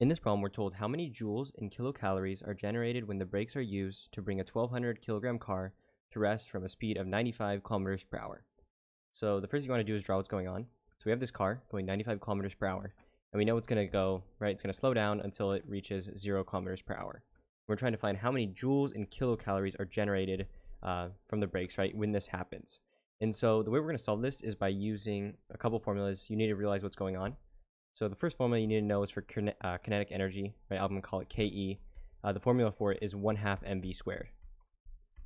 In this problem, we're told how many joules and kilocalories are generated when the brakes are used to bring a 1200 kilogram car to rest from a speed of 95 kilometers per hour. So the first thing you want to do is draw what's going on. So we have this car going 95 kilometers per hour, and we know it's going to go, right, it's going to slow down until it reaches 0 kilometers per hour. We're trying to find how many joules and kilocalories are generated uh, from the brakes, right, when this happens. And so the way we're going to solve this is by using a couple formulas. You need to realize what's going on. So the first formula you need to know is for uh, kinetic energy, right? I'm going to call it KE. Uh, the formula for it is 1 half mv squared.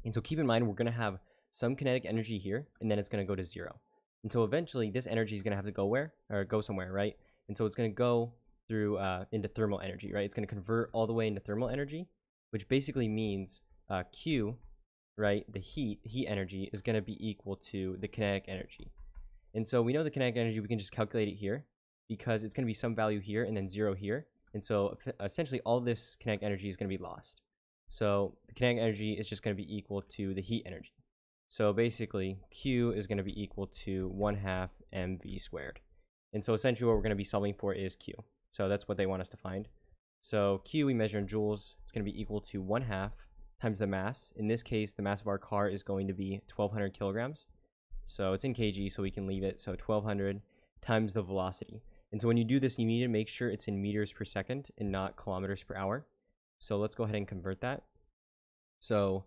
And so keep in mind, we're going to have some kinetic energy here, and then it's going to go to zero. And so eventually this energy is going to have to go where? Or go somewhere, right? And so it's going to go through uh, into thermal energy, right? It's going to convert all the way into thermal energy, which basically means uh, Q, right? The heat, heat energy is going to be equal to the kinetic energy. And so we know the kinetic energy, we can just calculate it here because it's going to be some value here and then zero here. And so essentially all this kinetic energy is going to be lost. So the kinetic energy is just going to be equal to the heat energy. So basically Q is going to be equal to 1 half mv squared. And so essentially what we're going to be solving for is Q. So that's what they want us to find. So Q we measure in joules. It's going to be equal to 1 half times the mass. In this case, the mass of our car is going to be 1200 kilograms. So it's in kg, so we can leave it. So 1200 times the velocity. And so when you do this, you need to make sure it's in meters per second and not kilometers per hour. So let's go ahead and convert that. So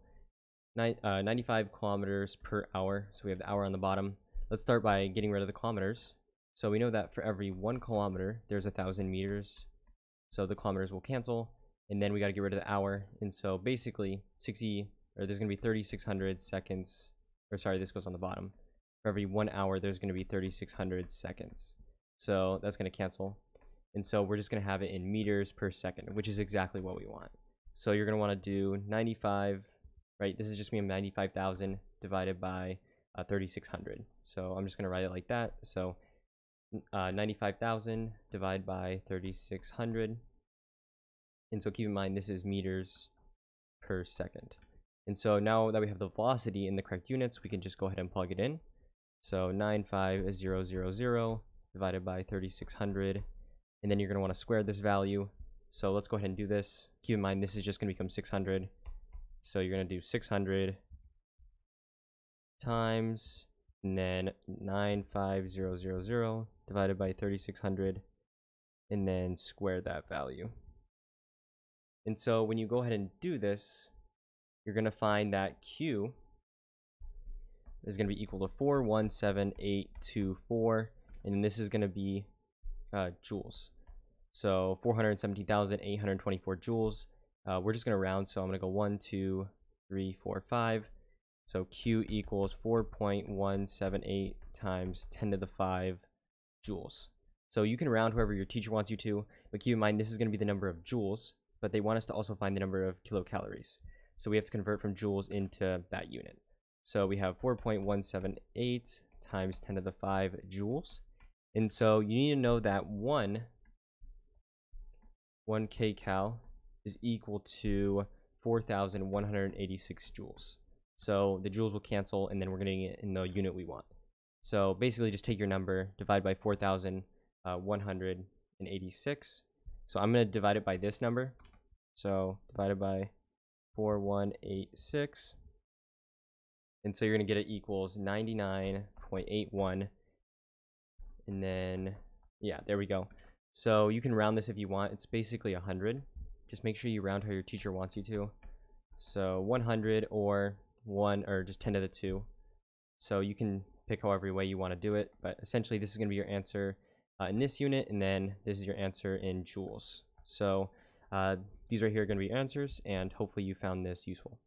uh, 95 kilometers per hour. So we have the hour on the bottom. Let's start by getting rid of the kilometers. So we know that for every one kilometer, there's a thousand meters. So the kilometers will cancel. And then we got to get rid of the hour. And so basically 60, or there's going to be 3,600 seconds. Or sorry, this goes on the bottom. For every one hour, there's going to be 3,600 seconds. So that's going to cancel. And so we're just going to have it in meters per second, which is exactly what we want. So you're going to want to do 95, right? This is just be 95,000 divided by uh, 3,600. So I'm just going to write it like that. So uh, 95,000 divided by 3,600. And so keep in mind, this is meters per second. And so now that we have the velocity in the correct units, we can just go ahead and plug it in. So 95000 divided by 3600 and then you're going to want to square this value. So let's go ahead and do this. Keep in mind this is just going to become 600 so you're going to do 600 times and then 95000 divided by 3600 and then square that value. And so when you go ahead and do this you're going to find that q is going to be equal to 417824 and this is going to be uh, joules. So 417,824 joules. Uh, we're just going to round, so I'm going to go 1, 2, 3, 4, 5. So Q equals 4.178 times 10 to the 5 joules. So you can round whoever your teacher wants you to, but keep in mind this is going to be the number of joules, but they want us to also find the number of kilocalories. So we have to convert from joules into that unit. So we have 4.178 times 10 to the 5 joules. And so you need to know that one, one kcal is equal to 4,186 joules. So the joules will cancel and then we're getting it in the unit we want. So basically just take your number, divide by 4,186. So I'm going to divide it by this number. So divided by 4186. And so you're going to get it equals 99.81 and then yeah there we go. So you can round this if you want. It's basically 100 just make sure you round how your teacher wants you to. So 100 or 1 or just 10 to the 2 so you can pick however way you want to do it but essentially this is going to be your answer uh, in this unit and then this is your answer in joules. So uh, these right here are going to be answers and hopefully you found this useful